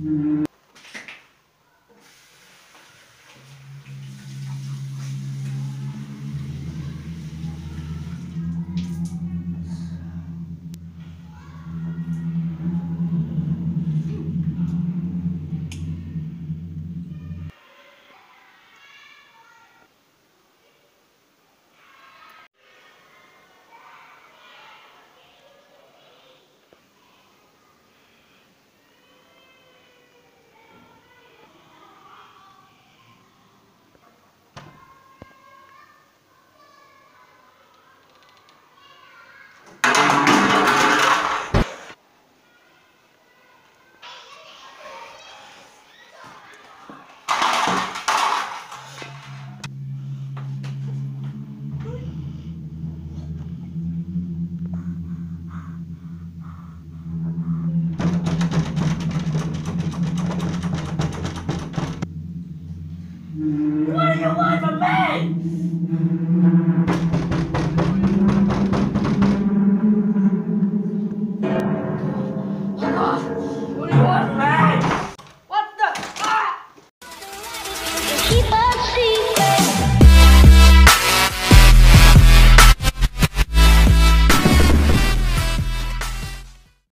Mm-hmm. What